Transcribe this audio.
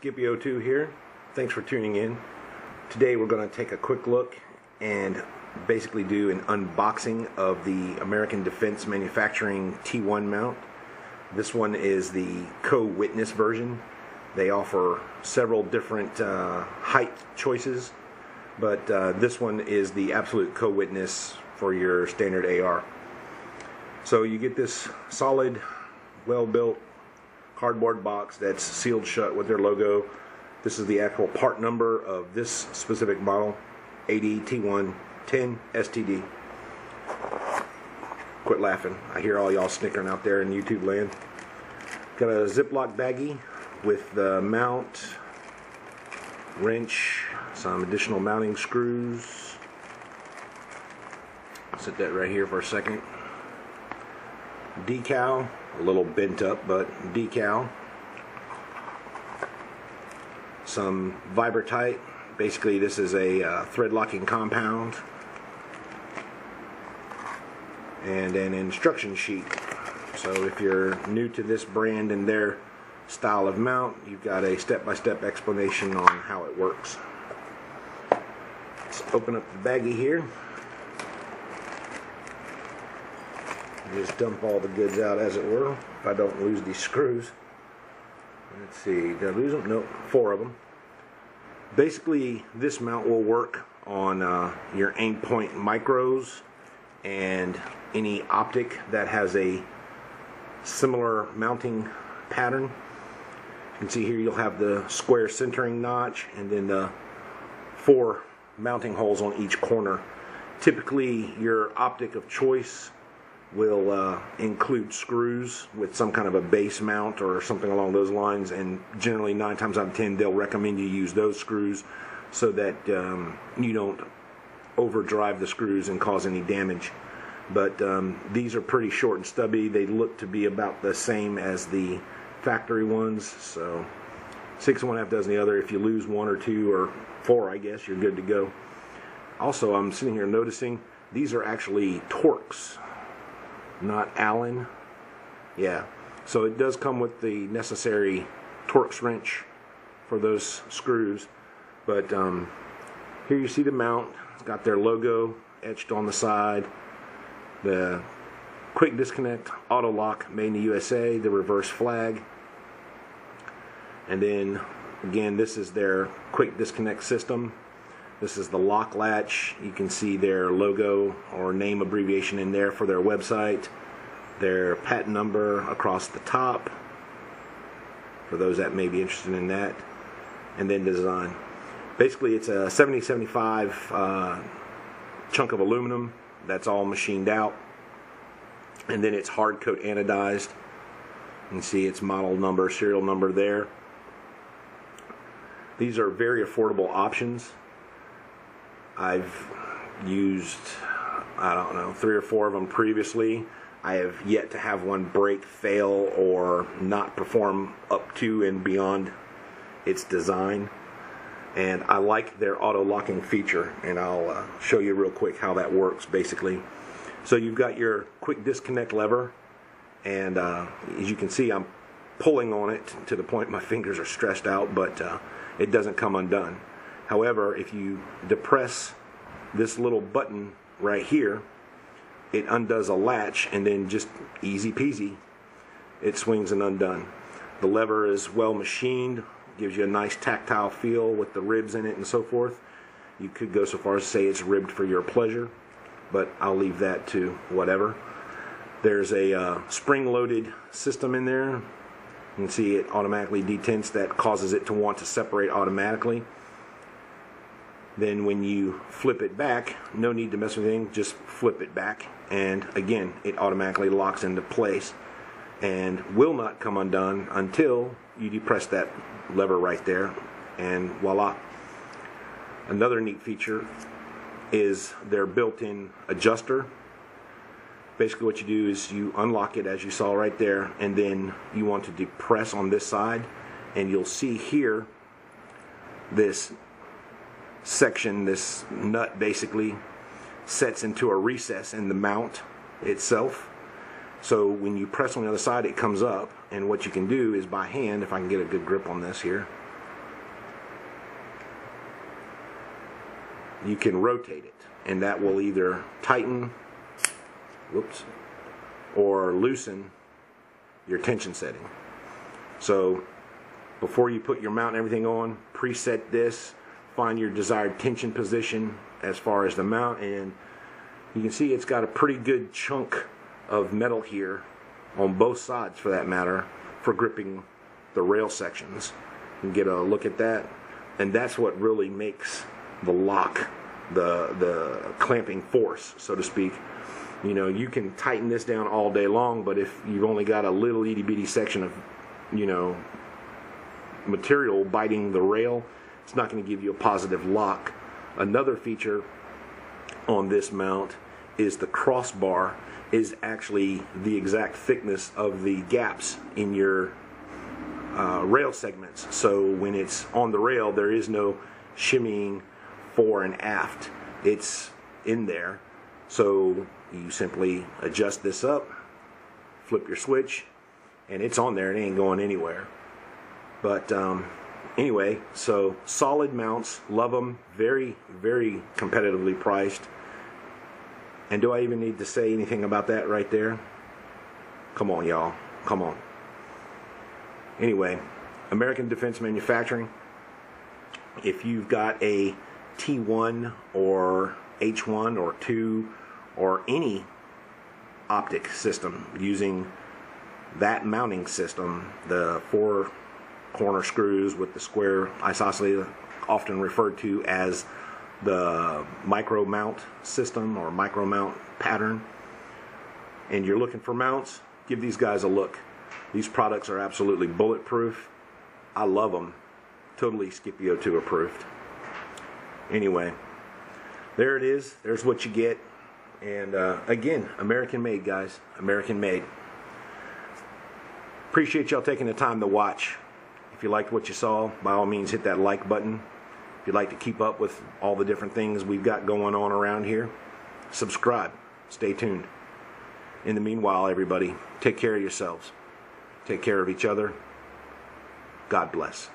Skippy02 here. Thanks for tuning in. Today we're going to take a quick look and basically do an unboxing of the American Defense Manufacturing T1 mount. This one is the co-witness version. They offer several different uh, height choices, but uh, this one is the absolute co-witness for your standard AR. So you get this solid, well-built cardboard box that's sealed shut with their logo. This is the actual part number of this specific model, ADT110 STD. Quit laughing. I hear all y'all snickering out there in YouTube land. Got a Ziploc baggie with the mount, wrench, some additional mounting screws. Set that right here for a second. Decal, a little bent up, but decal. Some Vibratite. Basically, this is a uh, thread locking compound. And an instruction sheet. So if you're new to this brand and their style of mount, you've got a step-by-step -step explanation on how it works. Let's open up the baggie here. Just dump all the goods out as it were, if I don't lose these screws. Let's see, did I lose them? No, four of them. Basically, this mount will work on uh, your Aimpoint micros and any optic that has a similar mounting pattern. You can see here you'll have the square centering notch and then the four mounting holes on each corner. Typically, your optic of choice will uh, include screws with some kind of a base mount or something along those lines. And generally nine times out of ten they'll recommend you use those screws so that um, you don't overdrive the screws and cause any damage. But um, these are pretty short and stubby. They look to be about the same as the factory ones. So six and one half dozen the other. If you lose one or two or four I guess you're good to go. Also I'm sitting here noticing these are actually Torx not Allen. Yeah, so it does come with the necessary Torx wrench for those screws. But um, here you see the mount. It's got their logo etched on the side. The quick disconnect auto lock made in the USA. The reverse flag. And then again, this is their quick disconnect system. This is the lock latch. You can see their logo or name abbreviation in there for their website, their patent number across the top for those that may be interested in that, and then design. Basically, it's a 7075 uh, chunk of aluminum that's all machined out, and then it's hard coat anodized. You can see its model number, serial number there. These are very affordable options. I've used, I don't know, three or four of them previously. I have yet to have one break, fail, or not perform up to and beyond its design. And I like their auto locking feature, and I'll uh, show you real quick how that works basically. So you've got your quick disconnect lever, and uh, as you can see, I'm pulling on it to the point my fingers are stressed out, but uh, it doesn't come undone. However, if you depress this little button right here, it undoes a latch and then just easy peasy, it swings and undone. The lever is well machined, gives you a nice tactile feel with the ribs in it and so forth. You could go so far as to say it's ribbed for your pleasure, but I'll leave that to whatever. There's a uh, spring-loaded system in there. You can see it automatically detents. That causes it to want to separate automatically. Then when you flip it back, no need to mess with anything, just flip it back. And again, it automatically locks into place and will not come undone until you depress that lever right there and voila. Another neat feature is their built-in adjuster. Basically what you do is you unlock it as you saw right there and then you want to depress on this side and you'll see here this section, this nut basically sets into a recess in the mount itself. So when you press on the other side, it comes up. And what you can do is by hand, if I can get a good grip on this here, you can rotate it. And that will either tighten, whoops, or loosen your tension setting. So before you put your mount and everything on, preset this find your desired tension position as far as the mount, and you can see it's got a pretty good chunk of metal here on both sides for that matter for gripping the rail sections. You can get a look at that, and that's what really makes the lock, the the clamping force, so to speak. You know, you can tighten this down all day long, but if you've only got a little itty bitty section of, you know, material biting the rail, it's not going to give you a positive lock. Another feature on this mount is the crossbar is actually the exact thickness of the gaps in your uh, rail segments. So when it's on the rail, there is no shimmying fore and aft. It's in there. So you simply adjust this up, flip your switch, and it's on there. It ain't going anywhere. But um, anyway, so solid mounts, love them. Very, very competitively priced. And do I even need to say anything about that right there? Come on, y'all. Come on. Anyway, American Defense Manufacturing. If you've got a T1 or H1 or 2 or any optic system using that mounting system, the four corner screws with the square isosceles, often referred to as the micro mount system or micro mount pattern, and you're looking for mounts, give these guys a look. These products are absolutely bulletproof. I love them. Totally Skippy02 approved. Anyway, there it is. There's what you get. And uh, again, American made, guys. American made. Appreciate y'all taking the time to watch. If you liked what you saw, by all means, hit that like button. If you'd like to keep up with all the different things we've got going on around here, subscribe. Stay tuned. In the meanwhile, everybody, take care of yourselves. Take care of each other. God bless.